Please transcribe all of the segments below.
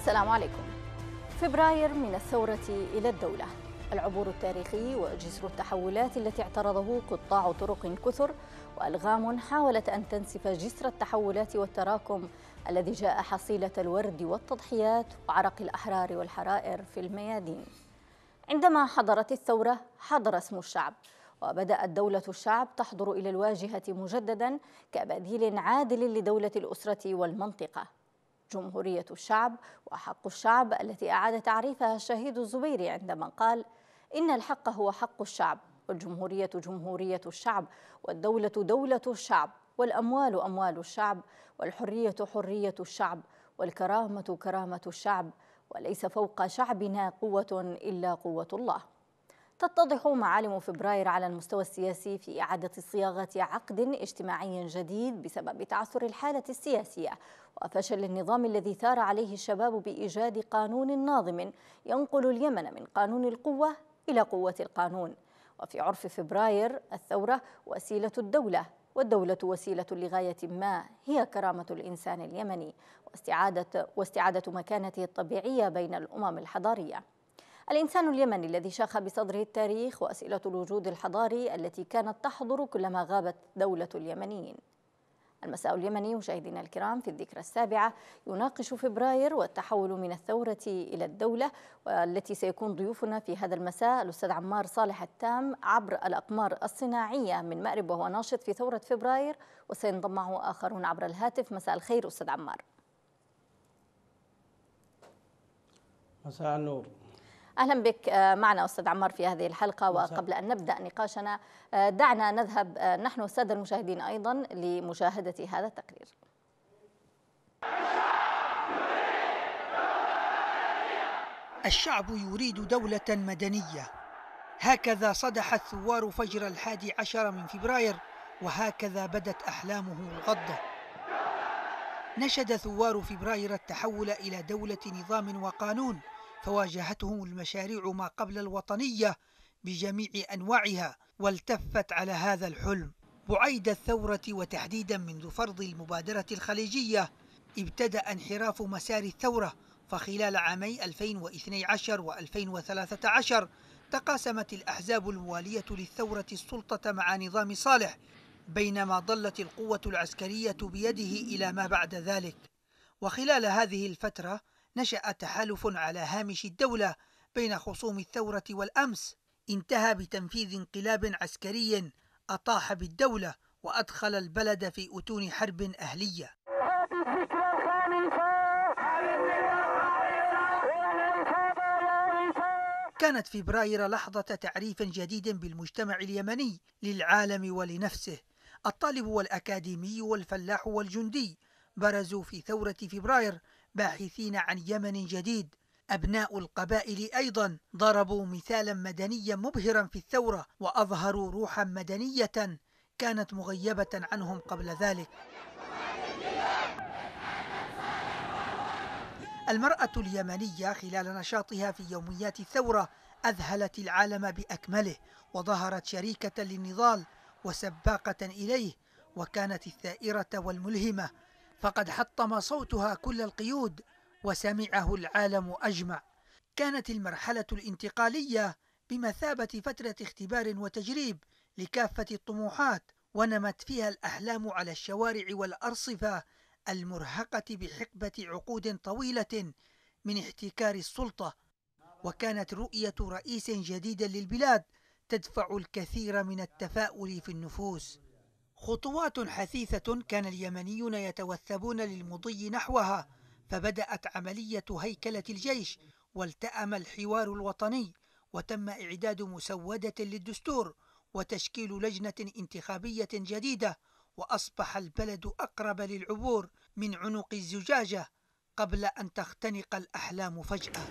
السلام عليكم. فبراير من الثورة إلى الدولة. العبور التاريخي وجسر التحولات التي اعترضه قطاع طرق كثر وألغام حاولت أن تنسف جسر التحولات والتراكم الذي جاء حصيلة الورد والتضحيات وعرق الأحرار والحرائر في الميادين. عندما حضرت الثورة حضر اسم الشعب وبدأت دولة الشعب تحضر إلى الواجهة مجددا كبديل عادل لدولة الأسرة والمنطقة. جمهورية الشعب وحق الشعب التي أعاد تعريفها الشهيد الزبيري عندما قال إن الحق هو حق الشعب والجمهورية جمهورية الشعب والدولة دولة الشعب والأموال أموال الشعب والحرية حرية الشعب والكرامة كرامة الشعب وليس فوق شعبنا قوة إلا قوة الله. تتضح معالم فبراير على المستوى السياسي في إعادة صياغة عقد اجتماعي جديد بسبب تعثر الحالة السياسية. وفشل النظام الذي ثار عليه الشباب بإيجاد قانون ناظم ينقل اليمن من قانون القوة إلى قوة القانون. وفي عرف فبراير الثورة وسيلة الدولة والدولة وسيلة لغاية ما هي كرامة الإنسان اليمني واستعادة, واستعادة مكانته الطبيعية بين الأمم الحضارية. الإنسان اليمني الذي شاخ بصدره التاريخ وأسئلة الوجود الحضاري التي كانت تحضر كلما غابت دولة اليمنيين. المساء اليمني مشاهدينا الكرام في الذكرى السابعة يناقش فبراير والتحول من الثورة إلى الدولة والتي سيكون ضيوفنا في هذا المساء الأستاذ عمار صالح التام عبر الأقمار الصناعية من مأرب وهو ناشط في ثورة فبراير وسينضم معه آخرون عبر الهاتف. مساء الخير أستاذ عمار. مساء النور. أهلا بك معنا أستاذ عمار في هذه الحلقة. وقبل أن نبدأ نقاشنا دعنا نذهب نحن الساده المشاهدين أيضا لمشاهدة هذا التقرير. الشعب يريد دولة مدنية. هكذا صدح الثوار فجر الحادي عشر من فبراير وهكذا بدت أحلامه الغضة نشد ثوار فبراير التحول إلى دولة نظام وقانون فواجهتهم المشاريع ما قبل الوطنية بجميع أنواعها والتفت على هذا الحلم. بعيد الثورة وتحديدا منذ فرض المبادرة الخليجية ابتدأ انحراف مسار الثورة. فخلال عامي 2012 و 2013 تقاسمت الأحزاب الموالية للثورة السلطة مع نظام صالح بينما ظلت القوة العسكرية بيده إلى ما بعد ذلك. وخلال هذه الفترة نشأ تحالف على هامش الدولة بين خصوم الثورة والأمس. انتهى بتنفيذ انقلاب عسكري أطاح بالدولة وأدخل البلد في أتون حرب أهلية. كانت فبراير لحظة تعريف جديد بالمجتمع اليمني للعالم ولنفسه. الطالب والأكاديمي والفلاح والجندي برزوا في ثورة فبراير باحثين عن يمن جديد. أبناء القبائل أيضا ضربوا مثالا مدنيا مبهرا في الثورة وأظهروا روحا مدنية كانت مغيبة عنهم قبل ذلك. المرأة اليمنية خلال نشاطها في يوميات الثورة أذهلت العالم بأكمله وظهرت شريكة للنضال وسباقة إليه وكانت الثائرة والملهمة فقد حطم صوتها كل القيود وسمعه العالم أجمع. كانت المرحلة الانتقالية بمثابة فترة اختبار وتجريب لكافة الطموحات ونمت فيها الأحلام على الشوارع والأرصفة المرهقة بحقبة عقود طويلة من احتكار السلطة. وكانت رؤية رئيس جديد للبلاد تدفع الكثير من التفاؤل في النفوس. خطوات حثيثة كان اليمنيون يتوثبون للمضي نحوها فبدأت عملية هيكلة الجيش والتأم الحوار الوطني وتم إعداد مسودة للدستور وتشكيل لجنة انتخابية جديدة وأصبح البلد أقرب للعبور من عنق الزجاجة قبل أن تختنق الأحلام فجأة.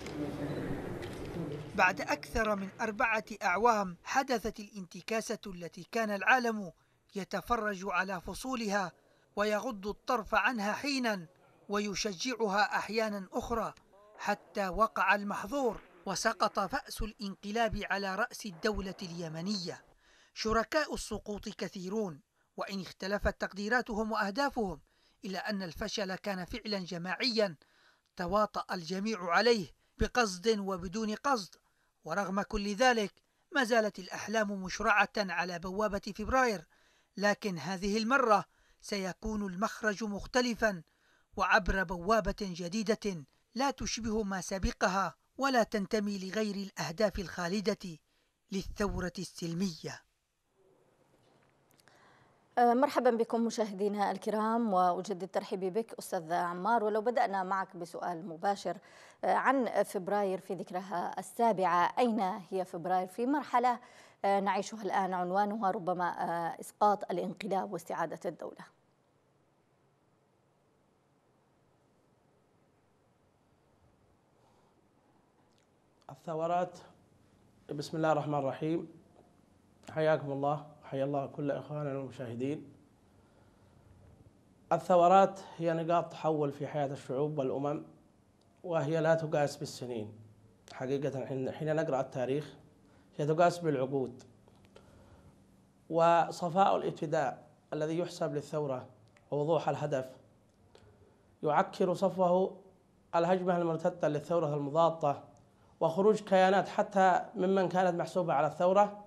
بعد أكثر من أربعة أعوام حدثت الانتكاسة التي كان العالم يتفرج على فصولها ويغض الطرف عنها حينا ويشجعها أحيانا أخرى حتى وقع المحظور وسقط فأس الانقلاب على رأس الدولة اليمنية. شركاء السقوط كثيرون وإن اختلفت تقديراتهم وأهدافهم إلا أن الفشل كان فعلا جماعيا تواطأ الجميع عليه بقصد وبدون قصد. ورغم كل ذلك ما زالت الأحلام مشرعة على بوابة فبراير لكن هذه المرة سيكون المخرج مختلفا وعبر بوابة جديدة لا تشبه ما سبقها ولا تنتمي لغير الأهداف الخالدة للثورة السلمية. أه، مرحبا بكم مشاهدينا الكرام وأجدد ترحيبي بك أستاذ عمار. ولو بدأنا معك بسؤال مباشر أه، عن فبراير في ذكرها السابعة. أين هي فبراير؟ في مرحلة نعيشها الآن عنوانها ربما إسقاط الانقلاب واستعادة الدولة. الثورات بسم الله الرحمن الرحيم. حياكم الله حيا الله كل إخواننا المشاهدين. الثورات هي نقاط تحول في حياة الشعوب والأمم وهي لا تقاس بالسنين. حقيقة حين نقرأ التاريخ هي تقاس بالعقود. وصفاء الابتداء الذي يحسب للثورة ووضوح الهدف. يعكر صفوه الهجمة المرتدة للثورة المضادة وخروج كيانات حتى ممن كانت محسوبة على الثورة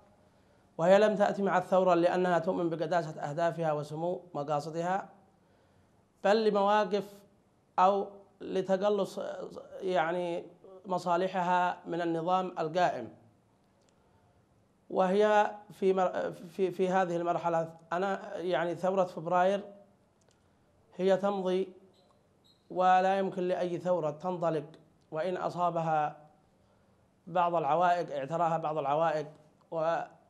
وهي لم تأتي مع الثورة لأنها تؤمن بقداسة أهدافها وسمو مقاصدها بل لمواقف أو لتقلص يعني مصالحها من النظام القائم. وهي في في في هذه المرحلة. أنا يعني ثورة فبراير هي تمضي ولا يمكن لأي ثورة تنطلق وإن أصابها بعض العوائق اعتراها بعض العوائق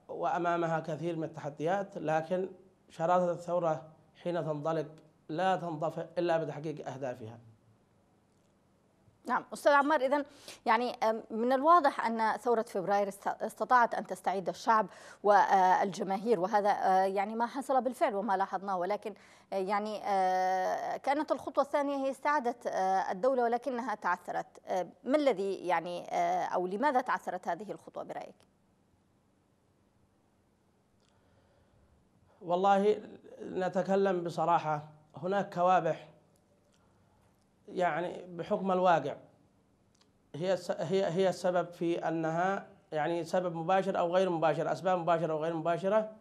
وأمامها كثير من التحديات لكن شراسة الثورة حين تنطلق لا تنطفئ إلا بتحقيق أهدافها. نعم أستاذ عمار اذا يعني من الواضح أن ثورة فبراير استطاعت أن تستعيد الشعب والجماهير وهذا آه، يعني ما حصل بالفعل وما لاحظناه ولكن آه، يعني آه، كانت الخطوة الثانية هي استعادة الدولة ولكنها تعثرت. ما الذي يعني أو لماذا تعثرت هذه الخطوة برأيك؟ والله نتكلم بصراحة هناك كوابح يعني بحكم الواقع. هي هي هي السبب في أنها يعني سبب مباشر أو غير مباشر أسباب مباشرة أو غير مباشرة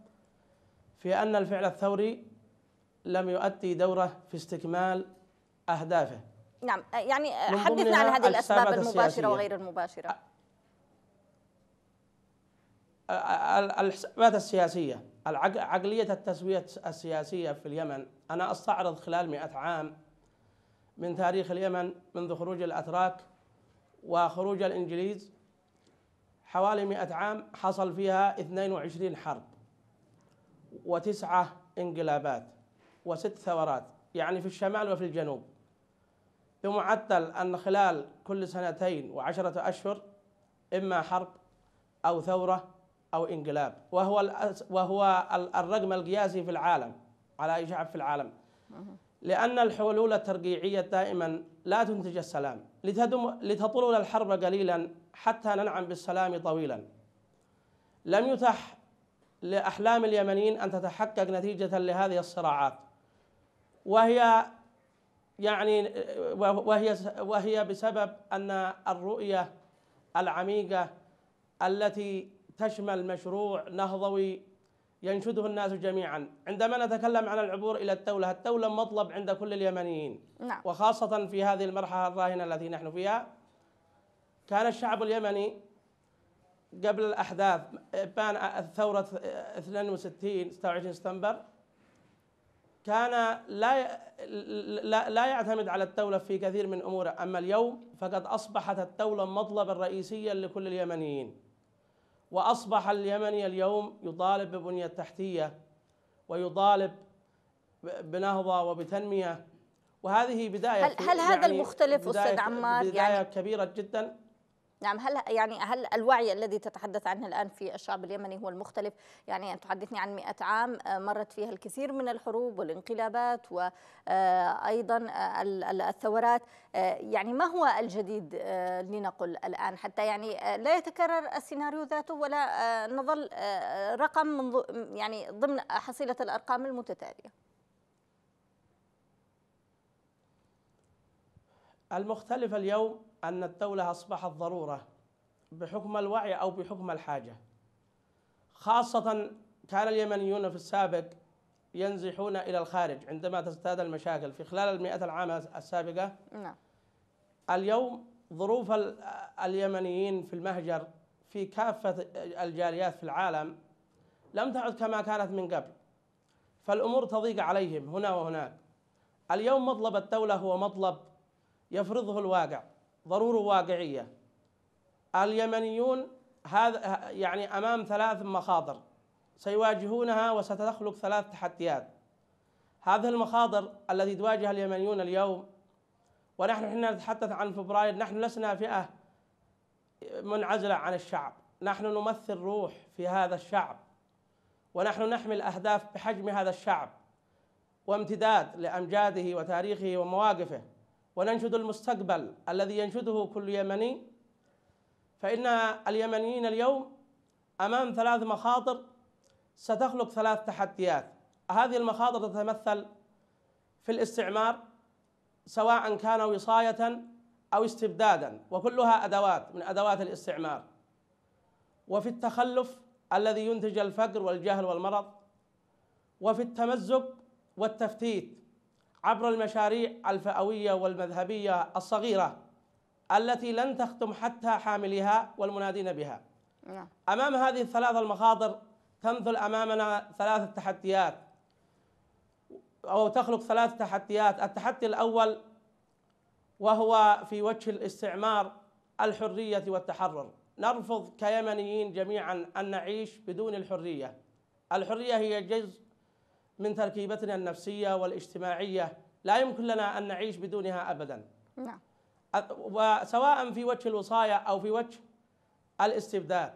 في أن الفعل الثوري لم يؤدي دوره في استكمال أهدافه. نعم يعني حدثنا عن هذه الأسباب المباشرة السياسية. وغير المباشرة. الحسابات السياسية عقلية التسوية السياسية في اليمن أنا أستعرض خلال مئة عام من تاريخ اليمن منذ خروج الأتراك وخروج الإنجليز حوالي مئة عام حصل فيها 22 حرب وتسعة انقلابات وست ثورات يعني في الشمال وفي الجنوب. بمعدل أن خلال كل سنتين وعشرة أشهر إما حرب أو ثورة أو انقلاب. وهو وهو الرقم القياسي في العالم على أي شعب في العالم. لأن الحلول الترقيعية دائما لا تنتج السلام. لتدم لتطول الحرب قليلا حتى ننعم بالسلام طويلا. لم يتح لأحلام اليمنيين أن تتحقق نتيجة لهذه الصراعات. وهي يعني وهي وهي بسبب أن الرؤية العميقة التي تشمل مشروع نهضوي ينشده الناس جميعا. عندما نتكلم عن العبور إلى الدولة الدولة مطلب عند كل اليمنيين. نعم. وخاصة في هذه المرحلة الراهنة التي نحن فيها كان الشعب اليمني قبل الأحداث بان الثورة 62 26 سبتمبر كان لا لا لا يعتمد على الدولة في كثير من أموره. أما اليوم فقد أصبحت الدولة مطلبا رئيسيا لكل اليمنيين. وأصبح اليمني اليوم يطالب ببنية تحتية ويطالب بنهضة وبتنمية. وهذه بداية هل, هل هذا يعني المختلف أستاذ عمار؟ بداية يعني كبيرة جدا. نعم هل يعني هل الوعي الذي تتحدث عنه الآن في الشعب اليمني هو المختلف؟ يعني أن تحدثني عن 100 عام آه، مرت فيها الكثير من الحروب والانقلابات وأيضا آه، الثورات. آه، يعني ما هو الجديد لنقل الآن؟ حتى يعني لا يتكرر السيناريو ذاته ولا نظل رقم من يعني ضمن حصيلة الأرقام المتتالية. المختلف اليوم أن الدولة أصبحت ضرورة بحكم الوعي أو بحكم الحاجة. خاصة كان اليمنيون في السابق ينزحون إلى الخارج عندما تزداد المشاكل في خلال المئة العام السابقة. نعم. اليوم ظروف اليمنيين في المهجر في كافة الجاليات في العالم لم تعد كما كانت من قبل فالأمور تضيق عليهم هنا وهناك. اليوم مطلب الدولة هو مطلب يفرضه الواقع. ضرورة واقعية. اليمنيون هذا يعني أمام ثلاث مخاطر سيواجهونها وستخلق ثلاث تحديات. هذه المخاطر التي تواجه اليمنيون اليوم ونحن حين نتحدث عن فبراير نحن لسنا فئة منعزلة عن الشعب. نحن نمثل روح في هذا الشعب ونحن نحمل أهداف بحجم هذا الشعب وامتداد لأمجاده وتاريخه ومواقفه. وننشد المستقبل الذي ينشده كل يمني. فإن اليمنيين اليوم أمام ثلاث مخاطر ستخلق ثلاث تحديات. هذه المخاطر تتمثل في الاستعمار سواء كان وصاية أو استبدادا وكلها أدوات من أدوات الاستعمار. وفي التخلف الذي ينتج الفقر والجهل والمرض وفي التمزق والتفتيت عبر المشاريع الفئوية والمذهبية الصغيرة التي لن تختم حتى حاملها والمنادين بها. نعم. أمام هذه الثلاث المخاطر تمثل أمامنا ثلاثة تحديات أو تخلق ثلاث تحديات. التحدي الأول وهو في وجه الاستعمار الحرية والتحرر. نرفض كيمنيين جميعا أن نعيش بدون الحرية. الحرية هي جزء من تركيبتنا النفسية والاجتماعية. لا يمكن لنا أن نعيش بدونها أبدا. نعم. وسواء في وجه الوصاية أو في وجه الاستبداد.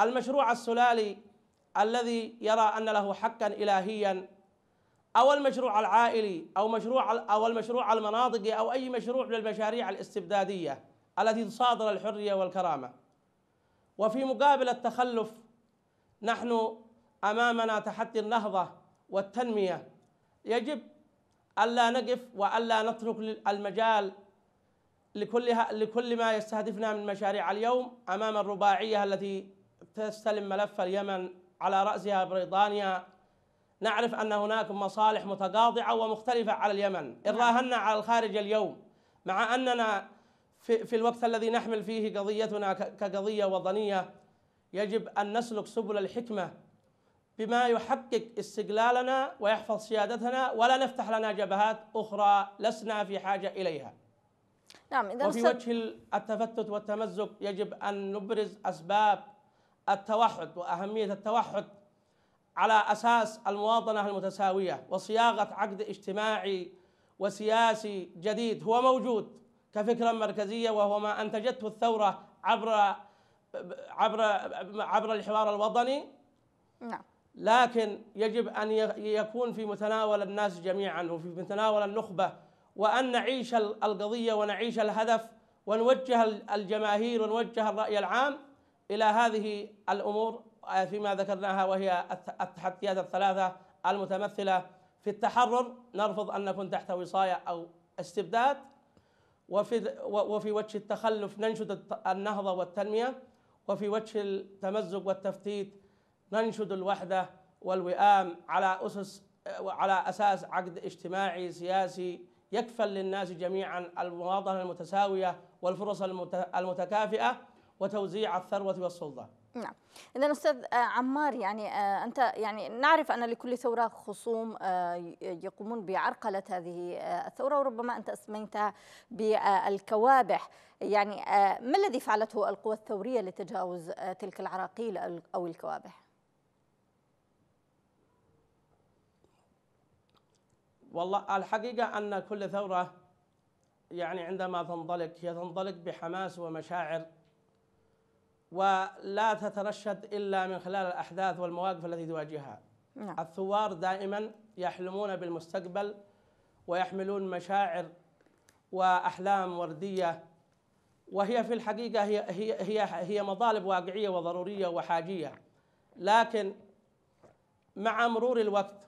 المشروع السلالي الذي يرى أن له حقا إلهيا أو المشروع العائلي أو مشروع أو المشروع المناطقي أو أي مشروع من المشاريع الاستبدادية التي تصادر الحرية والكرامة. وفي مقابل التخلف نحن أمامنا تحدي النهضة والتنمية. يجب ألا نقف وألا نترك المجال لكل لكل ما يستهدفنا من مشاريع اليوم أمام الرباعية التي تستلم ملف اليمن على رأسها بريطانيا. نعرف أن هناك مصالح متقاطعة ومختلفة على اليمن. إن نعم. راهنا على الخارج اليوم مع أننا في, في الوقت الذي نحمل فيه قضيتنا كقضية وطنية يجب أن نسلك سبل الحكمة بما يحقق استقلالنا ويحفظ سيادتنا ولا نفتح لنا جبهات أخرى لسنا في حاجة إليها. نعم إذا وفي وجه التفتت والتمزق يجب أن نبرز أسباب التوحد وأهمية التوحد على أساس المواطنة المتساوية وصياغة عقد اجتماعي وسياسي جديد. هو موجود كفكرة مركزية وهو ما أنتجته الثورة عبر عبر عبر الحوار الوطني. نعم. لكن يجب أن يكون في متناول الناس جميعا وفي متناول النخبة وأن نعيش القضية ونعيش الهدف ونوجه الجماهير ونوجه الرأي العام إلى هذه الأمور فيما ذكرناها وهي التحديات الثلاثة المتمثلة في التحرر. نرفض أن نكون تحت وصاية أو استبداد. وفي وفي وجه التخلف ننشد النهضة والتنمية. وفي وجه التمزق والتفتيت ننشد الوحدة والوئام على أسس على أساس عقد اجتماعي سياسي يكفل للناس جميعا المواطنة المتساوية والفرص المتكافئة وتوزيع الثروة والسلطة. نعم. إذا أستاذ آه، عمار يعني آه، أنت يعني نعرف أن لكل ثورة خصوم آه، يقومون بعرقلة هذه الثورة وربما أنت أسميتها بالكوابح. يعني ما الذي فعلته القوى الثورية لتجاوز تلك العراقيل أو الكوابح؟ والله الحقيقة أن كل ثورة يعني عندما تنطلق هي تنطلق بحماس ومشاعر ولا تترشد إلا من خلال الأحداث والمواقف التي تواجهها نعم. الثوار دائما يحلمون بالمستقبل ويحملون مشاعر وأحلام وردية وهي في الحقيقة هي هي هي هي مطالب واقعية وضرورية وحاجية لكن مع مرور الوقت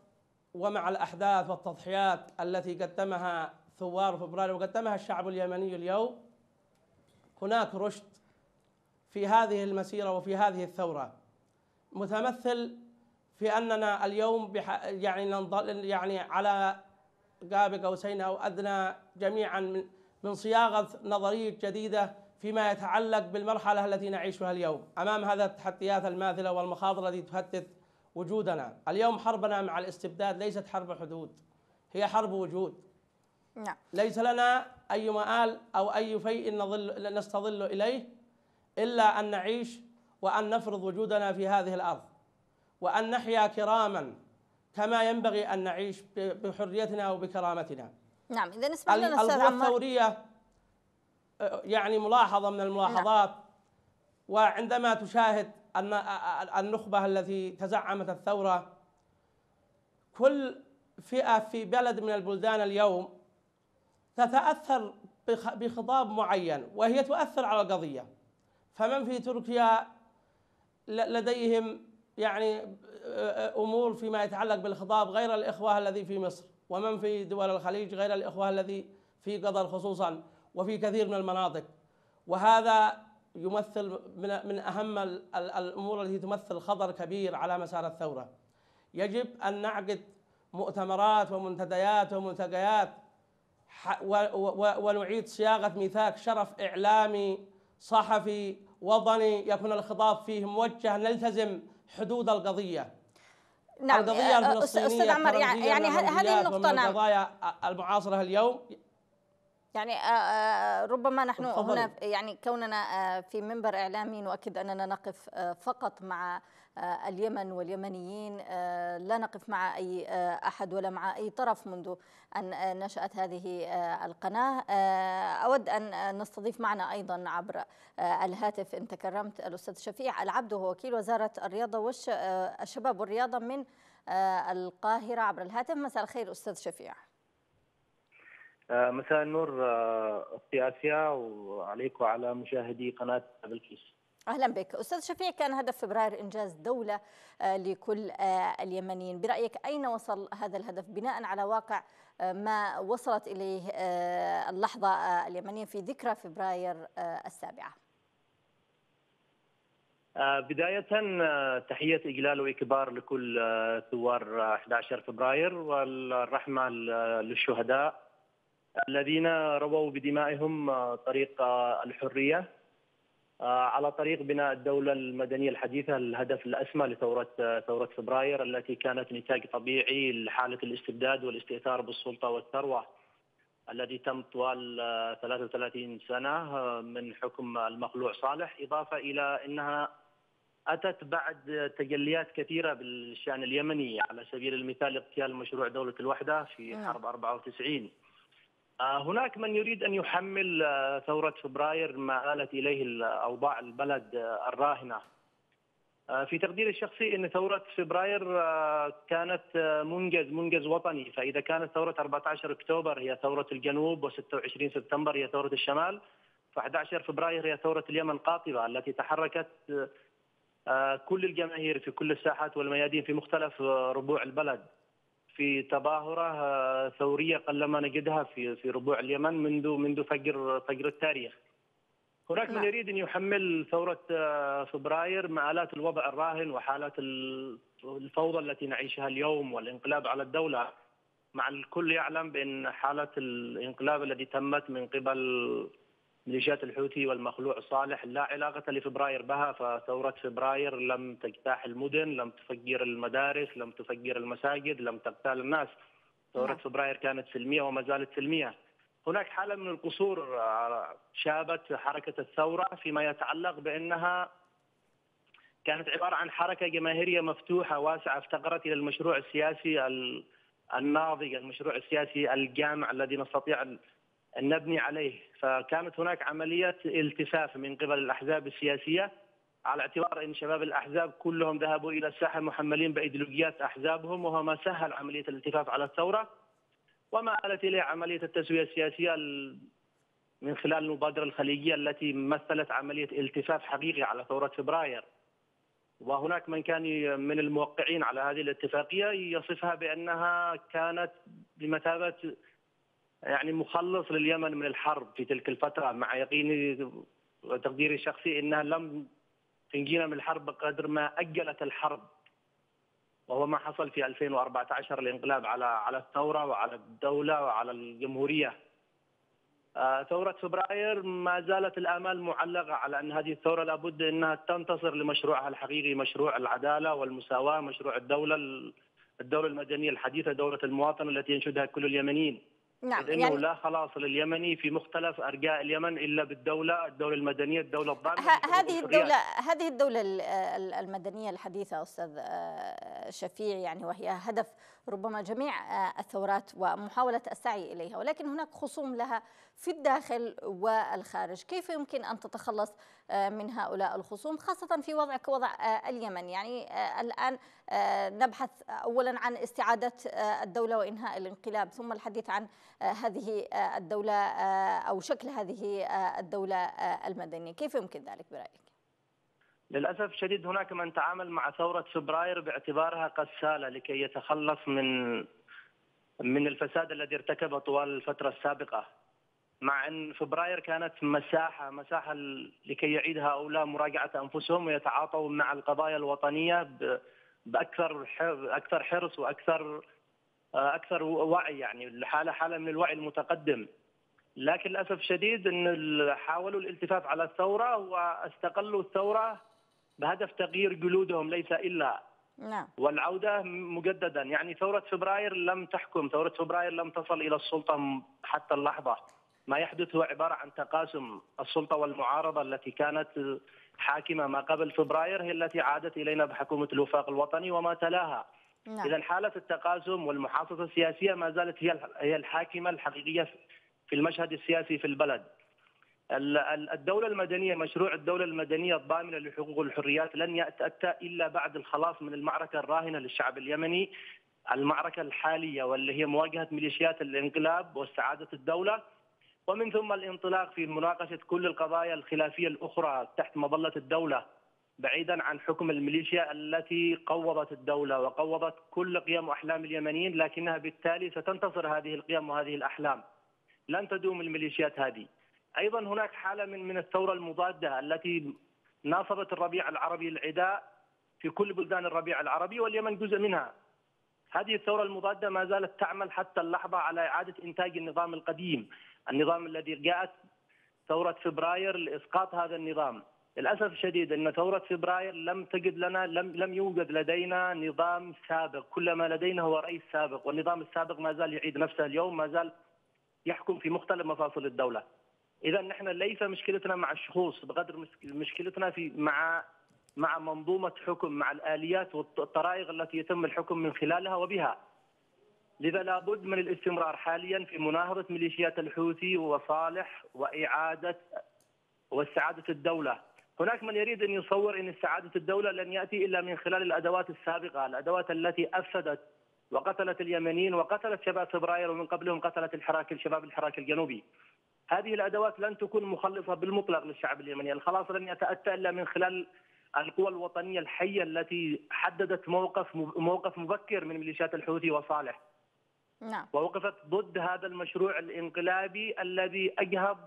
ومع الأحداث والتضحيات التي قدمها ثوار فبراير وقدمها الشعب اليمني اليوم هناك رشد في هذه المسيرة وفي هذه الثورة. متمثل في أننا اليوم يعني ننضل يعني على قاب قوسين أو أدنى جميعا من من صياغة نظرية جديدة فيما يتعلق بالمرحلة التي نعيشها اليوم. أمام هذه التحديات الماثلة والمخاطر التي تهدد وجودنا. اليوم حربنا مع الاستبداد ليست حرب حدود هي حرب وجود. نعم. ليس لنا أي مآل أو أي شيء نظل نستظل إليه إلا أن نعيش وأن نفرض وجودنا في هذه الأرض. وأن نحيا كراما كما ينبغي أن نعيش بحريتنا وبكرامتنا. نعم. إذا نسمع لنا أستاذ الثورية يعني ملاحظة من الملاحظات. نعم. وعندما تشاهد النخبة التي تزعمت الثورة. كل فئة في بلد من البلدان اليوم تتأثر بخطاب معين وهي تؤثر على القضية. فمن في تركيا لديهم يعني أمور فيما يتعلق بالخطاب غير الإخوة الذي في مصر ومن في دول الخليج غير الإخوة الذي في قطر خصوصا وفي كثير من المناطق. وهذا يمثل من من أهم الأمور التي تمثل خطر كبير على مسار الثورة. يجب أن نعقد مؤتمرات ومنتديات وملتقيات ونعيد صياغة ميثاق شرف إعلامي صحفي وطني يكون الخطاب فيه موجه نلتزم حدود القضية. نعم القضية الفلسطينيه أستاذ عمر يعني, هذه النقطة نعم. القضايا المعاصرة اليوم يعني آه، آه، ربما نحن هنا يعني كوننا آه، في منبر إعلامي نؤكد أننا نقف فقط مع اليمن واليمنيين لا نقف مع أي أحد ولا مع أي طرف منذ أن نشأت هذه القناة. أود أن نستضيف معنا أيضا عبر الهاتف إن تكرمت الأستاذ شفيع العبد هو وكيل وزارة الرياضة والشباب والرياضة من القاهرة عبر الهاتف. مساء الخير أستاذ شفيع. مساء النور آه، أختي آسيا وعليك وعلى مشاهدي قناة بلقيس. أهلا بك، أستاذ شفيع كان هدف فبراير إنجاز دولة آه، لكل اليمنيين، برأيك أين وصل هذا الهدف بناء على واقع ما وصلت إليه اللحظة اليمنية في ذكرى فبراير السابعة؟ بداية تحية إجلال وإكبار لكل ثوار 11 فبراير والرحمة للشهداء الذين رووا بدمائهم آه، طريق آه، الحرية آه، على طريق بناء الدولة المدنية الحديثة الهدف الأسمى لثورة ثورة فبراير التي كانت نتاج طبيعي لحالة الاستبداد والاستئثار بالسلطة والثروة الذي تم طوال 33 سنة من حكم المخلوع صالح إضافة إلى إنها أتت بعد تجليات كثيرة بالشأن اليمني على سبيل المثال اغتيال مشروع دولة الوحدة في نعم. حرب 94 آه، هناك من يريد أن يحمل آه، ثورة فبراير ما آلت إليه أوضاع البلد آه، الراهنة. في تقديري الشخصي إن ثورة فبراير كانت منجز منجز وطني فإذا كانت ثورة 14 أكتوبر هي ثورة الجنوب و26 سبتمبر هي ثورة الشمال ف11 فبراير هي ثورة اليمن قاطبه التي تحركت كل الجماهير في كل الساحات والميادين في مختلف ربوع البلد. في تظاهره آه، ثورية قلما نجدها في في ربوع اليمن منذ منذ فجر فجر التاريخ. هناك من نعم. يريد أن يحمل ثورة آه، فبراير مآلات الوضع الراهن وحالات الفوضى التي نعيشها اليوم والانقلاب على الدولة مع الكل يعلم بأن حاله الانقلاب الذي تمت من قبل ميليشيات الحوثي والمخلوع صالح. لا علاقة لفبراير بها فثورة فبراير لم تجتاح المدن لم تفجر المدارس لم تفجر المساجد لم تقتال الناس. ثورة نعم. فبراير كانت سلمية وما زالت سلمية. هناك حالة من القصور آه، شابت حركة الثورة فيما يتعلق بأنها كانت عبارة عن حركة جماهيرية مفتوحة واسعة افتقرت إلى المشروع السياسي الناضج المشروع السياسي الجامع الذي نستطيع نبني عليه. فكانت هناك عملية التفاف من قبل الأحزاب السياسية على اعتبار أن شباب الأحزاب كلهم ذهبوا إلى الساحة محملين بإيديولوجيات أحزابهم وهو ما سهل عملية الالتفاف على الثورة وما آلت إليه عملية التسوية السياسية من خلال المبادرة الخليجية التي مثلت عملية التفاف حقيقي على ثورة فبراير. وهناك من كان من الموقعين على هذه الاتفاقية يصفها بأنها كانت بمثابة يعني مخلص لليمن من الحرب في تلك الفترة مع يقيني وتقديري الشخصي إنها لم تنجينا من الحرب بقدر ما أجلت الحرب وهو ما حصل في 2014 الانقلاب على على الثورة وعلى الدولة وعلى الجمهورية. آه، ثورة فبراير ما زالت الآمال معلقة على أن هذه الثورة لابد إنها تنتصر لمشروعها الحقيقي مشروع العدالة والمساواة، مشروع الدولة الدولة المدنية الحديثة، دولة المواطن التي ينشدها كل اليمنيين. نعم لأنه يعني لا خلاص لليمني في مختلف أرجاء اليمن إلا بالدولة، الدولة المدنية، الدولة الضامنه هذه الدولة هذه الدولة المدنية الحديثة أستاذ آه، شفيع يعني وهي هدف ربما جميع آه، الثورات ومحاولة السعي إليها، ولكن هناك خصوم لها في الداخل والخارج، كيف يمكن أن تتخلص آه، من هؤلاء الخصوم خاصة في وضع كوضع اليمن، يعني الآن نبحث اولا عن استعادة الدولة وإنهاء الانقلاب، ثم الحديث عن هذه الدولة أو شكل هذه الدولة المدنية. كيف يمكن ذلك برأيك؟ للأسف الشديد هناك من تعامل مع ثورة فبراير باعتبارها قسالة لكي يتخلص من من الفساد الذي ارتكبه طوال الفترة السابقة. مع أن فبراير كانت مساحة مساحة لكي يعيد هؤلاء مراجعة أنفسهم ويتعاطوا مع القضايا الوطنية بأكثر أكثر حرص وأكثر آه، أكثر وعي يعني الحاله حالة من الوعي المتقدم. لكن للأسف الشديد إن حاولوا الالتفاف على الثورة وأستقلوا الثورة بهدف تغيير جلودهم ليس إلا. نعم. والعودة مجددا. يعني ثورة فبراير لم تحكم. ثورة فبراير لم تصل إلى السلطة حتى اللحظة. ما يحدث هو عبارة عن تقاسم. السلطة والمعارضة التي كانت حاكمة ما قبل فبراير هي التي عادت إلينا بحكومة الوفاق الوطني وما تلاها. نعم. اذا حالة التقاسم والمحافظة السياسية ما زالت هي هي الحاكمة الحقيقية في المشهد السياسي في البلد. الدولة المدنية مشروع الدولة المدنية الضامنة للحقوق والحريات لن يتأتى إلا بعد الخلاص من المعركة الراهنة للشعب اليمني المعركة الحالية واللي هي مواجهة ميليشيات الانقلاب واستعادة الدولة. ومن ثم الانطلاق في مناقشة كل القضايا الخلافية الأخرى تحت مظلة الدولة بعيدا عن حكم الميليشيا التي قوضت الدولة وقوضت كل قيم وأحلام اليمنيين لكنها بالتالي ستنتصر هذه القيم وهذه الأحلام. لن تدوم الميليشيات هذه. أيضا هناك حالة من من الثورة المضادة التي ناصبت الربيع العربي العداء في كل بلدان الربيع العربي واليمن جزء منها. هذه الثورة المضادة ما زالت تعمل حتى اللحظة على إعادة إنتاج النظام القديم النظام الذي جاءت ثورة فبراير لإسقاط هذا النظام. للأسف الشديد إن ثورة فبراير لم تجد لنا لم لم يوجد لدينا نظام سابق، كل ما لدينا هو رئيس سابق، والنظام السابق ما زال يعيد نفسه اليوم، ما زال يحكم في مختلف مفاصل الدولة. إذا نحن ليس مشكلتنا مع الشخوص بقدر مشكلتنا في مع مع منظومة حكم، مع الآليات والطرائق التي يتم الحكم من خلالها وبها. لذا لابد من الاستمرار حاليا في مناهضة ميليشيات الحوثي وصالح وإعادة واستعادة الدولة هناك من يريد أن يصور أن استعادة الدولة لن يأتي إلا من خلال الأدوات السابقة، الأدوات التي أفسدت وقتلت اليمنيين وقتلت شباب فبراير ومن قبلهم قتلت الحراك الشباب الحراك الجنوبي. هذه الأدوات لن تكون مخلصة بالمطلق للشعب اليمني، الخلاص لن يتأتى إلا من خلال القوى الوطنية الحية التي حددت موقف موقف مبكر من ميليشيات الحوثي وصالح. نعم. ووقفت ضد هذا المشروع الإنقلابي الذي اجهض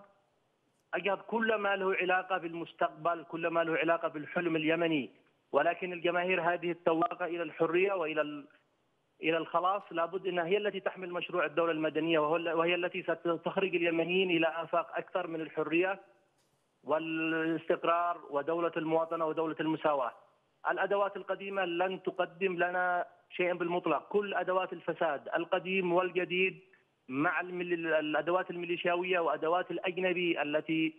أجهض كل ما له علاقة بالمستقبل كل ما له علاقة بالحلم اليمني ولكن الجماهير هذه التواقة إلى الحرية وإلى إلى الخلاص لابد أنها هي التي تحمل مشروع الدولة المدنية وهي التي ستخرج اليمنيين إلى آفاق أكثر من الحرية والاستقرار ودولة المواطنة ودولة المساواة الأدوات القديمة لن تقدم لنا شيئا بالمطلق كل أدوات الفساد القديم والجديد مع الأدوات الميليشياوية وأدوات الأجنبي التي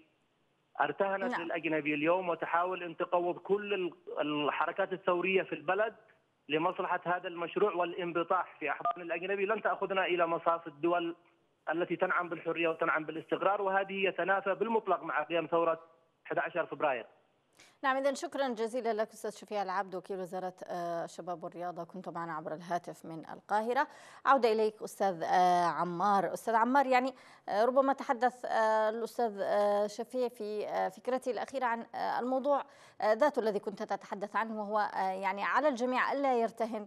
ارتهنت نعم. للأجنبي اليوم وتحاول إن تقوض كل الحركات الثورية في البلد لمصلحة هذا المشروع والانبطاح في أحضان الأجنبي لن تأخذنا إلى مصاف الدول التي تنعم بالحرية وتنعم بالاستقرار وهذه يتنافى بالمطلق مع قيام ثورة 11 فبراير. نعم إذا شكرا جزيلا لك أستاذ شفيع العبد وكيل وزارة آه، الشباب والرياضة. كنت معنا عبر الهاتف من القاهرة. عودة إليك أستاذ آه، عمار. أستاذ عمار يعني آه، ربما تحدث الأستاذ شفيع في فكرته الأخيرة عن الموضوع ذاته الذي كنت تتحدث عنه وهو يعني على الجميع ألا يرتهن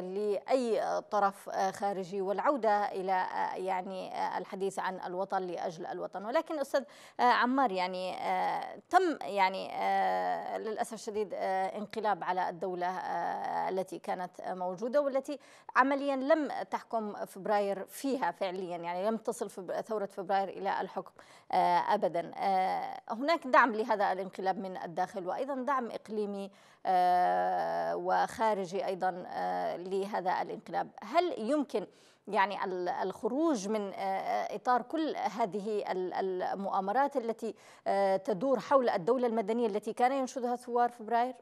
لأي طرف خارجي والعودة إلى يعني الحديث عن الوطن لأجل الوطن. ولكن أستاذ عمار يعني تم يعني للأسف الشديد انقلاب على الدولة التي كانت موجودة والتي عمليا لم تحكم فبراير فيها فعليا يعني لم تصل ثورة فبراير إلى الحكم أبدا. هناك دعم لهذا الانقلاب من الداخل وأيضا دعم إقليمي وخارجي أيضا لهذا الانقلاب هل يمكن يعني الخروج من إطار كل هذه المؤامرات التي تدور حول الدولة المدنية التي كان ينشدها ثوار فبراير؟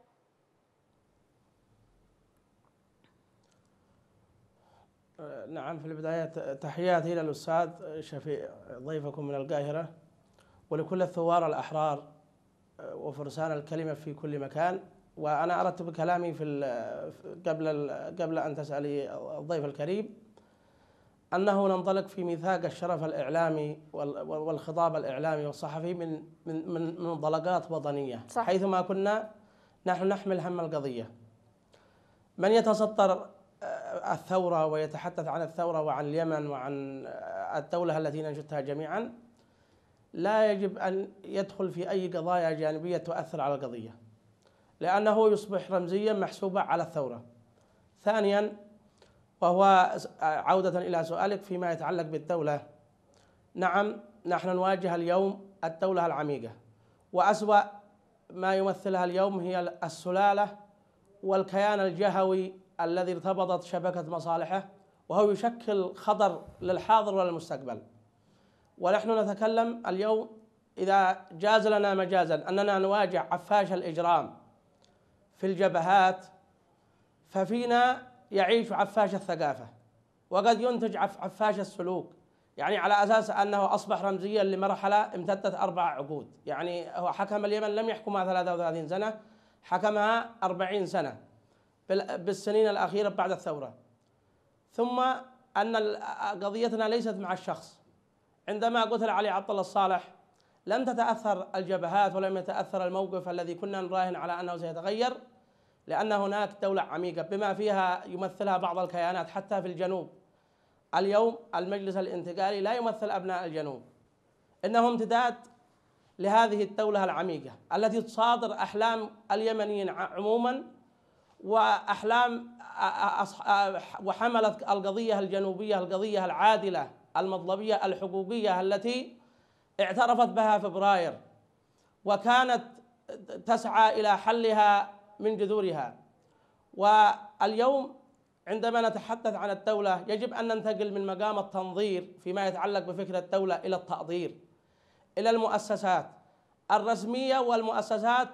نعم في البداية تحياتي للأستاذ شفيع ضيفكم من القاهرة ولكل الثوار الأحرار وفرسان الكلمة في كل مكان وأنا أردت بكلامي في قبل قبل أن تسألي الضيف الكريم أنه ننطلق في ميثاق الشرف الإعلامي والخطاب الإعلامي والصحفي من من من منطلقات وطنية صح. حيثما كنا نحن نحمل هم القضية من يتسطر آه، الثورة ويتحدث عن الثورة وعن اليمن وعن آه، الدولة التي ننشدها جميعا لا يجب أن يدخل في أي قضايا جانبية تؤثر على القضية لأنه يصبح رمزيا محسوبا على الثورة. ثانيا وهو عودة إلى سؤالك فيما يتعلق بالدولة. نعم نحن نواجه اليوم الدولة العميقة وأسوأ ما يمثلها اليوم هي السلالة والكيان الجهوي الذي ارتبطت شبكة مصالحه وهو يشكل خطر للحاضر وللمستقبل. ونحن نتكلم اليوم إذا جاز لنا مجازا أننا نواجه عفاش الإجرام. في الجبهات ففينا يعيش عفاش الثقافة وقد ينتج عفاش السلوك. يعني على أساس أنه أصبح رمزيا لمرحلة امتدت أربع عقود. يعني هو حكم اليمن لم يحكمها 33 سنة حكمها 40 سنة بالسنين الأخيرة بعد الثورة. ثم أن قضيتنا ليست مع الشخص. عندما قتل علي عبد الله الصالح لم تتأثر الجبهات ولم يتأثر الموقف الذي كنا نراهن على أنه سيتغير. لأن هناك دولة عميقة بما فيها يمثلها بعض الكيانات حتى في الجنوب. اليوم المجلس الانتقالي لا يمثل أبناء الجنوب. إنه امتداد لهذه الدولة العميقة التي تصادر أحلام اليمنيين عموما وأحلام وحملت القضية الجنوبية القضية العادلة المطلبية الحقوقية التي اعترفت بها فبراير. وكانت تسعى إلى حلها من جذورها. واليوم عندما نتحدث عن الدولة يجب أن ننتقل من مقام التنظير فيما يتعلق بفكرة الدولة إلى التأطير إلى المؤسسات. الرسمية والمؤسسات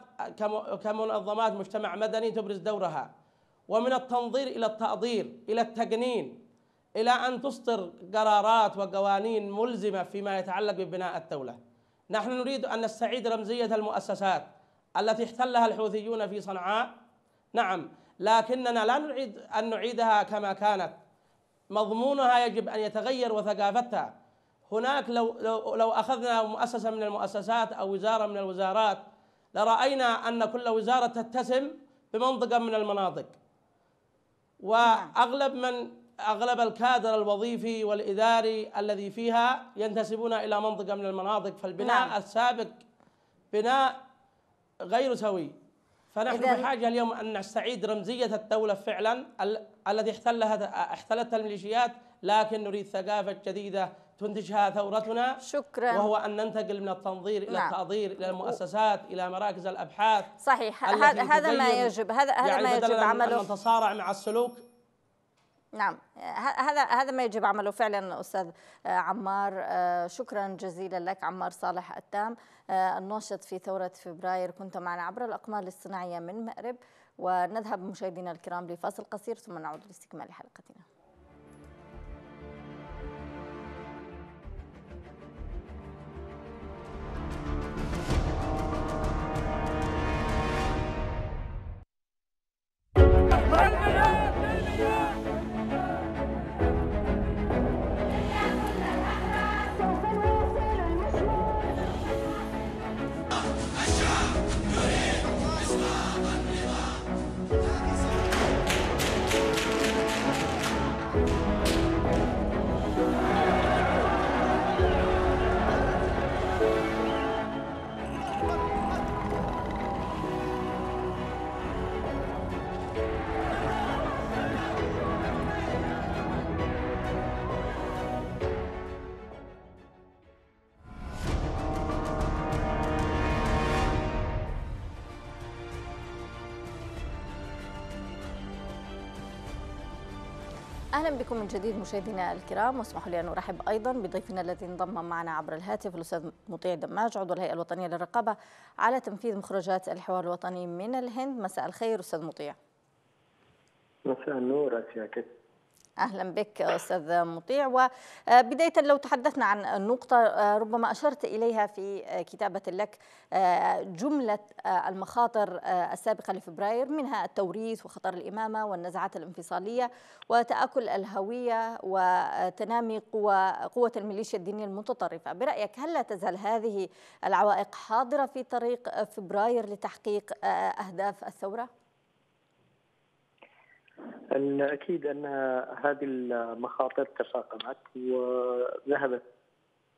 كمنظمات مجتمع مدني تبرز دورها. ومن التنظير إلى التأطير إلى التقنين إلى أن تصدر قرارات وقوانين ملزمة فيما يتعلق ببناء الدولة. نحن نريد أن نستعيد رمزية المؤسسات. التي احتلها الحوثيون في صنعاء؟ نعم لكننا لا نريد أن نعيدها كما كانت. مضمونها يجب أن يتغير وثقافتها. هناك لو, لو, لو أخذنا مؤسسة من المؤسسات أو وزارة من الوزارات لرأينا أن كل وزارة تتسم بمنطقة من المناطق. وأغلب من أغلب الكادر الوظيفي والإداري الذي فيها ينتسبون إلى منطقة من المناطق. فالبناء نعم. السابق بناء غير سوي. فنحن بحاجة اليوم أن نستعيد رمزية الدولة فعلا التي احتلها احتلتها الميليشيات لكن نريد ثقافة جديدة تنتجها ثورتنا. شكرا. وهو أن ننتقل من التنظير إلى نعم. إلى المؤسسات إلى مراكز الأبحاث صحيح. هذا هذا ما يجب هذا هذا يعني ما يجب عمله. نتصارع مع السلوك. نعم. هذا هذا ما يجب عمله فعلا أستاذ عمار. شكرا جزيلا لك عمار صالح التام. الناشط في ثورة فبراير كنت معنا عبر الأقمار الاصطناعية من مأرب. ونذهب مشاهدينا الكرام لفاصل قصير ثم نعود لاستكمال حلقتنا. أهلا بكم من جديد مشاهدينا الكرام واسمحوا لي أن أرحب أيضا بضيفنا الذي انضم معنا عبر الهاتف الأستاذ مطيع دماج عضو الهيئة الوطنية للرقابة على تنفيذ مخرجات الحوار الوطني من الهند. مساء الخير أستاذ مطيع. مساء النور أسيا أهلا بك أستاذ مطيع. وبداية لو تحدثنا عن نقطه ربما أشرت إليها في كتابة لك جملة المخاطر السابقة لفبراير منها التوريث وخطر الإمامة والنزعات الانفصالية وتآكل الهوية وتنامي قوى قوة الميليشيا الدينية المتطرفة. برأيك هل لا تزال هذه العوائق حاضرة في طريق فبراير لتحقيق أهداف الثورة؟ الأكيد أن هذه المخاطر تفاقمت وذهبت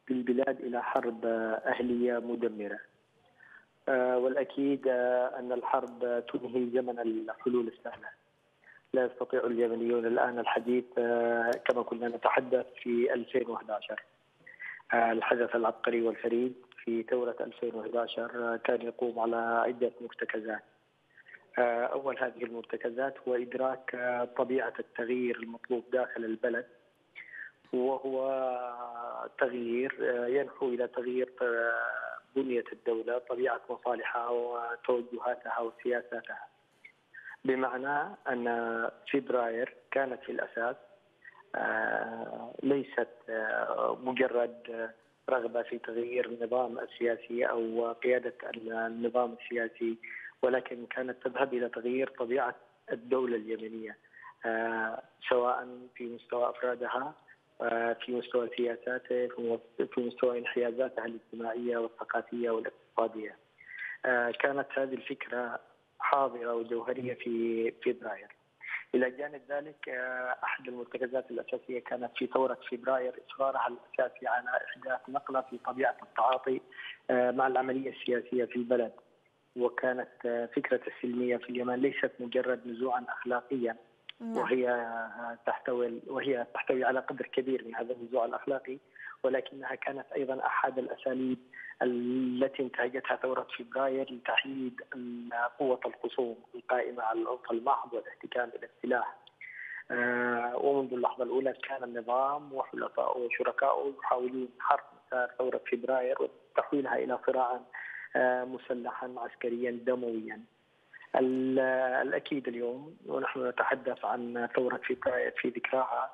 بالبلاد إلى حرب أهلية مدمرة. والأكيد أن الحرب تنهي زمن الحلول السهلة. لا يستطيع اليمنيون الآن الحديث كما كنا نتحدث في 2011 الحدث العبقري والفريد في ثورة 2011 كان يقوم على عدة مرتكزات أول هذه المرتكزات هو إدراك طبيعة التغيير المطلوب داخل البلد. وهو تغيير ينحو إلى تغيير بنية الدولة طبيعة مصالحها وتوجهاتها وسياساتها. بمعنى أن فبراير كانت في الأساس ليست مجرد رغبة في تغيير النظام السياسي أو قيادة النظام السياسي. ولكن كانت تذهب إلى تغيير طبيعة الدولة اليمنية آه سواء في مستوى أفرادها آه في مستوى سياساتها في مستوى انحيازاتها الاجتماعية والثقافية والاقتصادية. آه كانت هذه الفكرة حاضرة وجوهرية في فبراير. إلى جانب ذلك أحد المرتكزات الأساسية كانت في ثورة فبراير إصرارها الأساسي على إحداث نقلة في طبيعة التعاطي مع العملية السياسية في البلد. وكانت فكرة السلمية في اليمن ليست مجرد نزوعا أخلاقيا وهي تحتوي وهي تحتوي على قدر كبير من هذا النزوع الأخلاقي ولكنها كانت أيضا أحد الأساليب التي انتهجتها ثورة فبراير لتحييد قوة الخصوم القائمة على العنف المحض والاحتكام إلى السلاح ومنذ اللحظة الأولى كان النظام وحلفائه وشركائه يحاولون حرق مسار ثورة فبراير وتحويلها إلى صراع مسلحا عسكريا دمويا. الأكيد اليوم ونحن نتحدث عن ثورة فبراير في ذكراها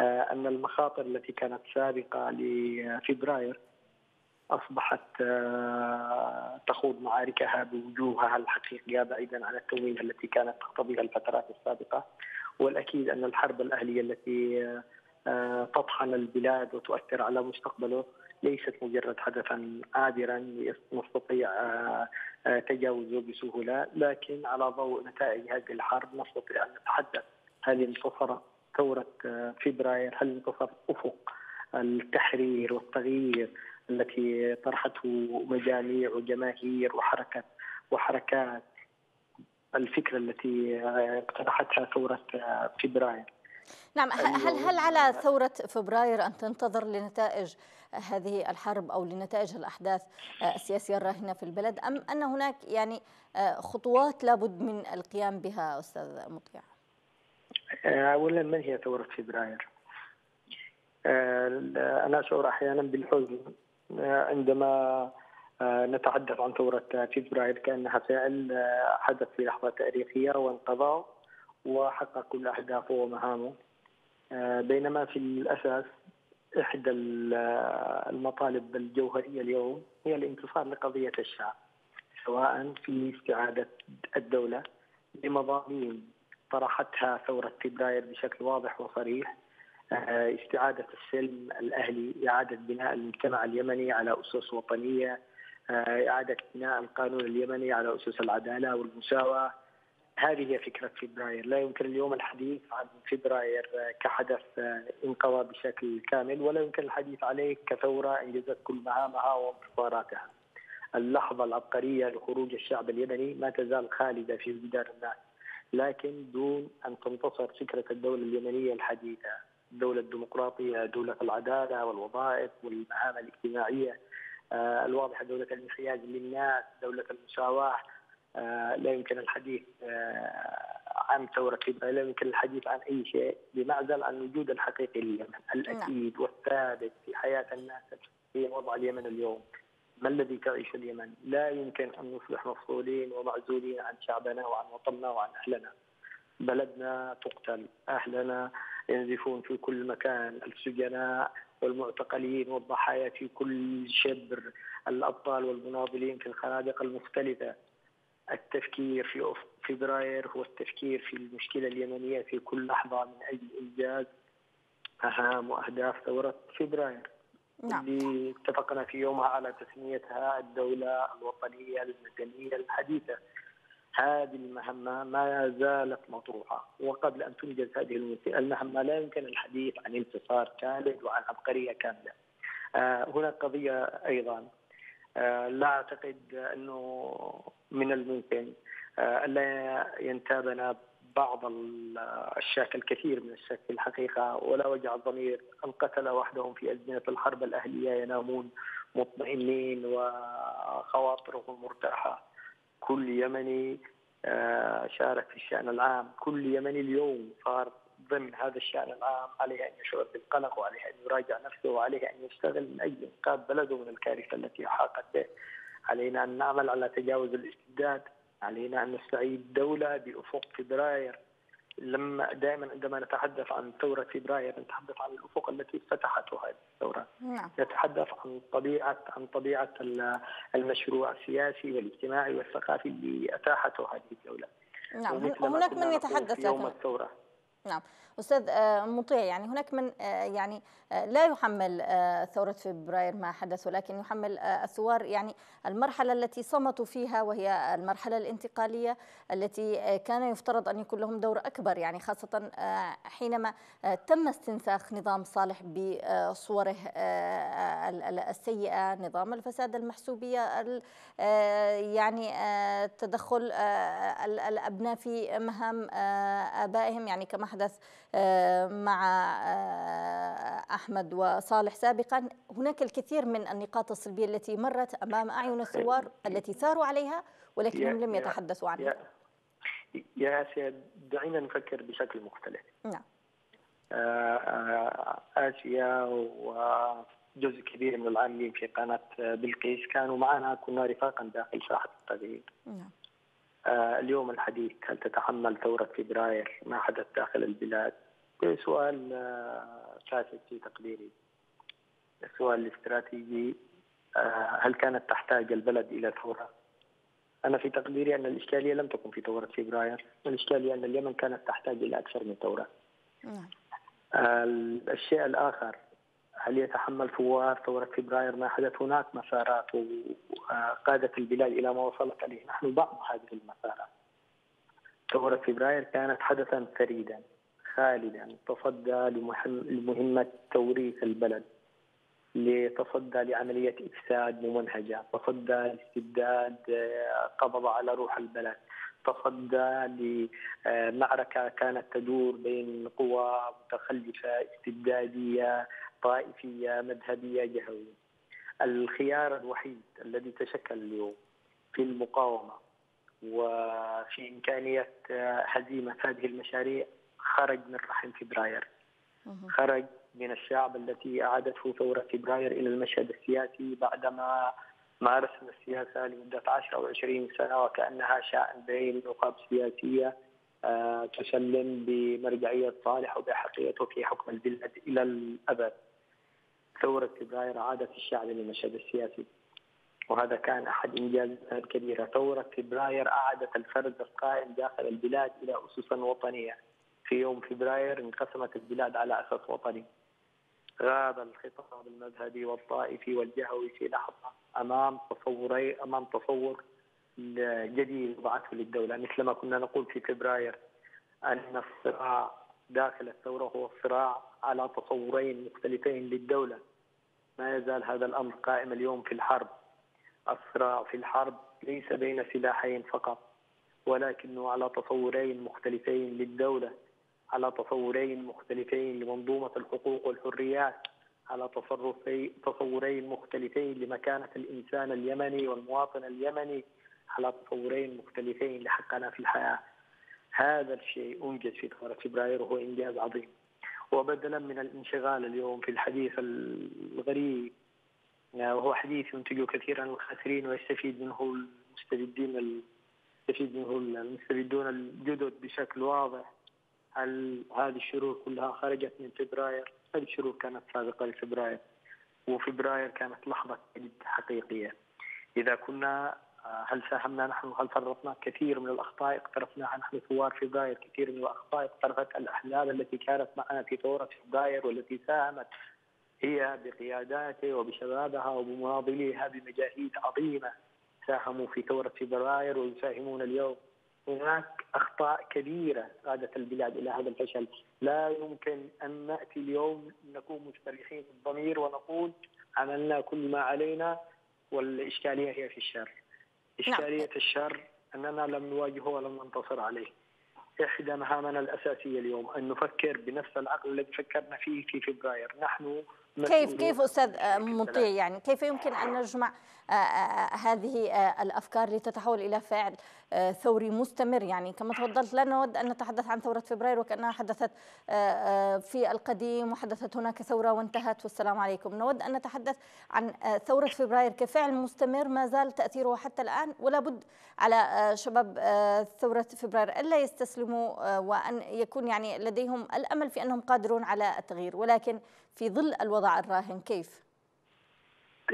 أن المخاطر التي كانت سابقة لفبراير أصبحت تخوض معاركها بوجوهها الحقيقية بعيدا عن التمويه التي كانت تقتضيها الفترات السابقة. والأكيد أن الحرب الأهلية التي تطحن البلاد وتؤثر على مستقبله ليست مجرد حدثا عابرا نستطيع تجاوزه بسهولة، لكن على ضوء نتائج هذه الحرب نستطيع أن نتحدث هل انتصرت ثورة فبراير؟ هل انتصر أفق التحرير والتغيير التي طرحته مجاميع وجماهير وحركة وحركات الفكرة التي اقترحتها ثورة فبراير؟ نعم هل هل على ثورة فبراير أن تنتظر لنتائج هذه الحرب أو لنتائج الأحداث السياسية الراهنة في البلد أم أن هناك يعني خطوات لابد من القيام بها أستاذ مطيع؟ أولا من هي ثورة فبراير؟ أنا أشعر أحيانا بالحزن عندما نتحدث عن ثورة فبراير كأنها فعل حدث في لحظة تاريخية وانقضى وحقق كل أهدافه ومهامه. بينما في الأساس إحدى المطالب الجوهرية اليوم هي الانتصار لقضية الشعب سواء في استعادة الدولة بمضامين طرحتها ثورة فبراير بشكل واضح وصريح. استعادة السلم الأهلي إعادة بناء المجتمع اليمني على أسس وطنية. إعادة بناء القانون اليمني على أسس العدالة والمساواة. هذه هي فكرة فبراير. لا يمكن اليوم الحديث عن فبراير كحدث انقضى بشكل كامل ولا يمكن الحديث عليه كثورة إنجزت كل مهامها وانتصاراتها اللحظة العبقرية لخروج الشعب اليمني ما تزال خالدة في وجدان الناس لكن دون أن تنتصر فكرة الدولة اليمنية الحديثة. الدولة الديمقراطية دولة العدالة والوظائف والمهام الاجتماعية الواضحة دولة الانحياز للناس دولة المساواة. لا يمكن الحديث عن ثورة لا يمكن الحديث عن أي شيء بمعزل عن الوجود الحقيقي لليمن الأكيد والثابت في حياة الناس هي وضع اليمن اليوم. ما الذي تعيش اليمن؟ لا يمكن أن نصبح مفصولين ومعزولين عن شعبنا وعن وطننا وعن أهلنا. بلدنا تقتل أهلنا ينزفون في كل مكان السجناء والمعتقلين والضحايا في كل شبر الأبطال والمناضلين في الخنادق المختلفة. التفكير في فبراير هو التفكير في المشكلة اليمنية في كل لحظة من أجل إنجاز أهم وأهداف ثورة فبراير نعم. اللي اتفقنا في يومها على تسميتها الدولة الوطنية المدنية الحديثة. هذه المهمة ما زالت مطروحة. وقبل أن تنجز هذه المهمة لا يمكن الحديث عن انتصار كامل وعن عبقرية كاملة. آه هناك قضية أيضا. لا أعتقد أنه من الممكن. آه ألا ينتابنا بعض الشك الكثير من الشك في الحقيقة. ولا وجع الضمير القتلة وحدهم في أزمنة الحرب الأهلية ينامون مطمئنين وخواطرهم مرتاحة. كل يمني آه، شارك في الشأن العام. كل يمني اليوم صار ضمن هذا الشأن العام عليه أن يشعر بالقلق وعليه أن يراجع نفسه وعليه أن يشتغل من أجل إنقاذ بلده من الكارثة التي أحاطت به. علينا أن نعمل على تجاوز الاستبداد علينا أن نستعيد دولة بأفق فبراير. لما دائما عندما نتحدث عن ثورة فبراير نتحدث عن الأفق التي فتحته هذه الثورة. نعم. نتحدث عن طبيعة عن طبيعة المشروع السياسي والاجتماعي والثقافي اللي أتاحته هذه الدولة. نعم. هناك من يتحدث يوم الثورة. نعم أستاذ آه، مطيع. يعني هناك من آه، يعني آه، لا يحمل ثورة فبراير ما حدث ولكن يحمل الثوار يعني المرحلة التي صمتوا فيها وهي المرحلة الانتقالية التي كان يفترض أن يكون لهم دور أكبر. يعني خاصة حينما تم استنساخ نظام صالح بصوره السيئة نظام الفساد المحسوبية يعني تدخل الأبناء في مهام آبائهم. يعني كما حدث مع آه، أحمد وصالح سابقا. هناك الكثير من النقاط السلبية التي مرت أمام أعين الثوار التي ساروا عليها ولكنهم لم يتحدثوا عنها. يا سيد دعينا نفكر بشكل مختلف. نعم. آه، آسيا وجزء كبير من العاملين في قناة بلقيس كانوا معنا كنا رفاقا داخل ساحة التغيير نعم. آه، اليوم الحديث هل تتحمل ثورة فبراير ما حدث داخل البلاد؟ سؤال آه، فاسد في تقديري. السؤال الاستراتيجي آه، هل كانت تحتاج البلد إلى ثورة؟ أنا في تقديري أن الإشكالية لم تكن في ثورة فبراير، الإشكالية أن اليمن كانت تحتاج إلى أكثر من ثورة. نعم. الشيء الآخر هل يتحمل ثوار ثورة فبراير ما حدث هناك؟ مسارات وقادت البلاد إلى ما وصلت إليه. نحن بعض هذه المسارات. ثورة فبراير كانت حدثا فريدا خالدا تصدى لمهمة توريث البلد لتصدى لعملية إفساد ممنهجة تصدى لاستبداد قبض على روح البلد. تصدى لمعركة كانت تدور بين قوى متخلفة استبدادية طائفية مذهبية جهوية. الخيار الوحيد الذي تشكل اليوم في المقاومة وفي إمكانية هزيمة هذه المشاريع خرج من رحم فبراير. خرج من الشعب التي أعادته ثورة فبراير إلى المشهد السياسي بعدما مارسنا السياسة لمدة 10 أو 20 سنة وكأنها شاء بين نقاب سياسية آه، تسلم بمرجعية صالح وبحقيته في حكم البلاد إلى الأبد. ثورة فبراير عادت الشعب للمشهد السياسي وهذا كان أحد إنجازاتها الكبيرة. ثورة فبراير أعادت الفرد القائم داخل البلاد إلى أسس وطنية. في يوم فبراير انقسمت البلاد على أساس وطني. غاب الخطاب المذهبي والطائفي والجهوي في لحظة أمام تصوري أمام تصور جديد وضعته للدولة. مثل ما كنا نقول في فبراير أن الصراع داخل الثورة هو الصراع على تصورين مختلفين للدولة. ما يزال هذا الأمر قائم اليوم في الحرب. الصراع في الحرب ليس بين سلاحين فقط ولكنه على تصورين مختلفين للدولة. على تصورين مختلفين لمنظومة الحقوق والحريات على تصورين مختلفين لمكانة الإنسان اليمني والمواطن اليمني على تصورين مختلفين لحقنا في الحياة. هذا الشيء أنجز في ثوره فبراير وهو إنجاز عظيم. وبدلا من الانشغال اليوم في الحديث الغريب وهو حديث ينتج كثيرا الخاسرين ويستفيد منه المستبدين يستفيد منه المستبدون الجدد بشكل واضح هل هذه الشرور كلها خرجت من فبراير؟ هذه الشرور كانت سابقة لفبراير وفبراير كانت لحظة جد حقيقية. إذا كنا هل ساهمنا نحن هل فرطنا؟ كثير من الأخطاء اقترفناها نحن ثوار فبراير. كثير من الأخطاء اقترفت الأحزاب التي كانت معنا في ثورة فبراير والتي ساهمت هي بقياداته وبشبابها وبمناضليها بمجاهيد عظيمة ساهموا في ثورة فبراير ويساهمون اليوم. هناك أخطاء كبيرة قادت البلاد إلى هذا الفشل. لا يمكن أن نأتي اليوم نكون مستريحين الضمير ونقول عملنا كل ما علينا والإشكالية هي في الشر. نعم. الشر أننا لم نواجهه ولم ننتصر عليه. إحدى مهامنا الأساسية اليوم أن نفكر بنفس العقل الذي فكرنا فيه في فبراير. نحن كيف كيف أستاذ مطيع يعني؟ كيف يمكن أن نجمع هذه آه، الأفكار لتتحول إلى فعل ثوري مستمر. يعني كما تفضلت لا نود أن نتحدث عن ثورة فبراير وكأنها حدثت في القديم وحدثت هناك ثورة وانتهت والسلام عليكم. نود أن نتحدث عن ثورة فبراير كفعل مستمر ما زال تأثيره حتى الآن ولا بد على شباب ثورة فبراير ألا يستسلموا وأن يكون يعني لديهم الأمل في أنهم قادرون على التغيير. ولكن في ظل الوضع الراهن كيف؟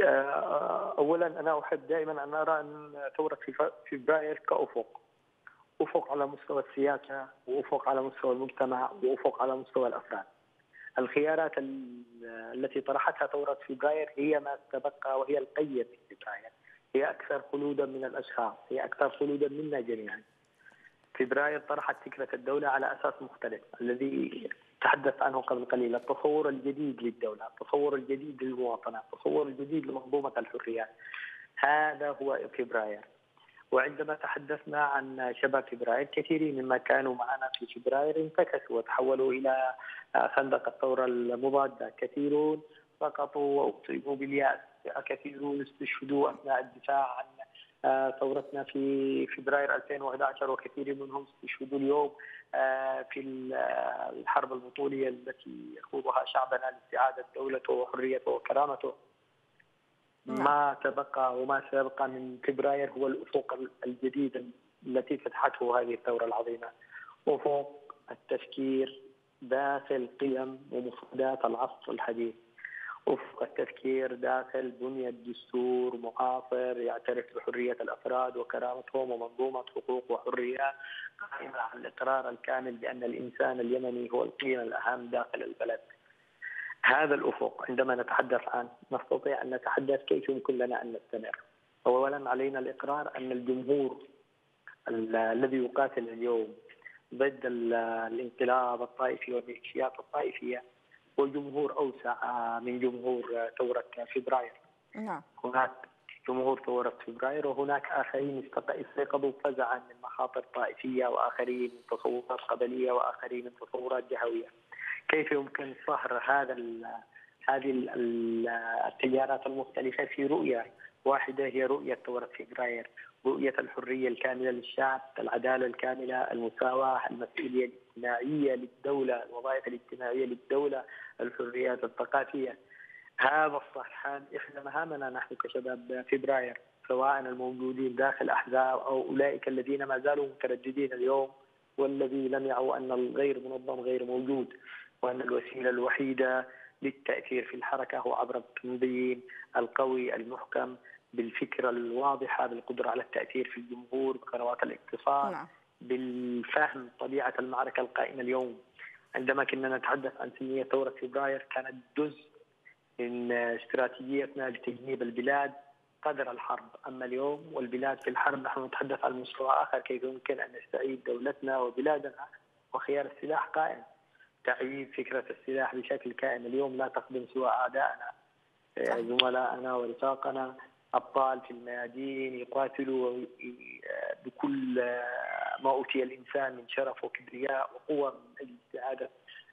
آه، اولا أنا أحب دائما أن أرى أن ثورة فبراير كأفق أفق على مستوى السياسة وأفق على مستوى المجتمع وأفق على مستوى الأفراد. الخيارات التي طرحتها ثورة فبراير هي ما تبقى وهي القيم في فبراير. هي أكثر خلودا من الأشخاص، هي أكثر خلودا منا جميعا. فبراير طرحت فكرة الدولة على أساس مختلف الذي تحدث عنه قبل قليل. التصور الجديد للدولة التصور الجديد للمواطنة التصور الجديد لمنظومة الحريات. هذا هو فبراير. وعندما تحدثنا عن شباب فبراير كثيرين مما كانوا معنا في فبراير انتكسوا وتحولوا إلى خندق الثورة المضادة. كثيرون سقطوا وأصيبوا باليأس. كثيرون استشهدوا أثناء الدفاع عن ثورتنا في فبراير 2011 وكثير منهم استشهدوا اليوم. في الحرب البطولية التي يخوضها شعبنا لاستعادة دولته وحريته وكرامته. نعم. ما تبقى وما سيبقى من فبراير هو الأفق الجديد التي فتحته هذه الثورة العظيمة. أفق التفكير داخل قيم ومفردات العصر الحديث. افق التفكير داخل بنية دستور معاصر يعترف بحرية الأفراد وكرامتهم ومنظومة حقوق وحريات قائمة على الإقرار الكامل بأن الإنسان اليمني هو القيمة الأهم داخل البلد. هذا الأفق عندما نتحدث عنه نستطيع أن نتحدث كيف يمكن لنا أن نستمر. اولا علينا الإقرار أن الجمهور الذي يقاتل اليوم ضد الانقلاب الطائفي والميليشيات الطائفية وجمهور أوسع من جمهور ثوره فبراير. نعم. هناك جمهور ثوره فبراير وهناك آخرين استيقظوا فزعا من مخاطر طائفية وآخرين من تصورات قبلية وآخرين من تصورات جهوية. كيف يمكن صهر هذا هذه التيارات المختلفة في رؤية واحدة هي رؤية ثوره فبراير، رؤيه الحرية الكاملة للشعب، العدالة الكاملة، المساواة، المسؤولية الاجتماعية للدولة، الوظائف الاجتماعية للدولة، الحريات الثقافية. هذا الصحان إحدى مهامنا نحن كشباب فبراير سواء الموجودين داخل أحزاب أو أولئك الذين ما زالوا مترددين اليوم والذي لم يعوا أن الغير منظم غير موجود وأن الوسيلة الوحيدة للتأثير في الحركة هو عبر التنظيم القوي المحكم بالفكرة الواضحة بالقدرة على التأثير في الجمهور بقنوات الاتصال نعم. بالفهم طبيعة المعركة القائمة اليوم عندما كنا نتحدث عن سلميه ثورة فبراير كانت جزء من استراتيجيتنا لتجنيب البلاد قدر الحرب، أما اليوم والبلاد في الحرب نحن نتحدث عن مستوى آخر كيف يمكن أن نستعيد دولتنا وبلادنا وخيار السلاح قائم. تعيين فكرة السلاح بشكل كائن اليوم لا تخدم سوى أعدائنا زملائنا ورفاقنا ابطال في الميادين يقاتلوا بكل ما أوتي الإنسان من شرف وكبرياء وقوة من أجل استعاده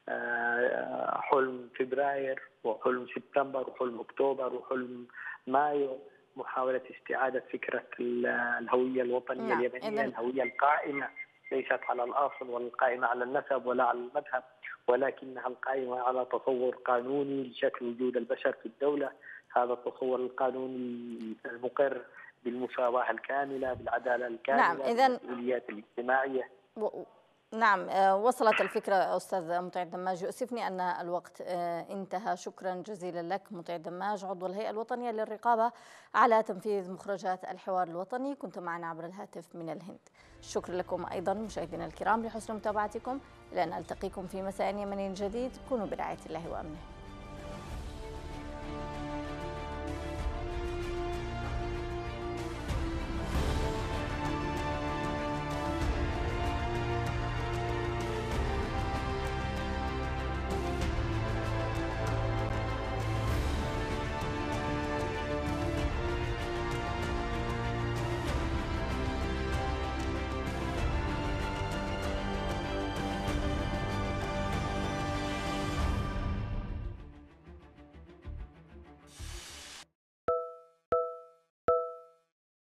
آه، حلم فبراير وحلم سبتمبر وحلم أكتوبر وحلم مايو محاولة استعادة فكرة الهوية الوطنية نعم. اليمنية الهوية القائمة ليست على الأصل ولا القائمه على النسب ولا على المذهب ولكنها القائمة على تصور قانوني لشكل وجود البشر في الدولة هذا التصور القانوني المقر بالمساواه الكاملة بالعدالة الكاملة نعم اذا بالمسؤوليات الاجتماعية. و... نعم آه، وصلت الفكرة أستاذ مطيع دماج. يؤسفني أن الوقت آه، انتهى. شكرا جزيلا لك مطيع دماج عضو الهيئة الوطنية للرقابة على تنفيذ مخرجات الحوار الوطني. كنت معنا عبر الهاتف من الهند. شكرا لكم أيضا مشاهدينا الكرام لحسن متابعتكم. إلى أن ألتقيكم في مساء يمني جديد. كونوا برعاية الله وأمنه.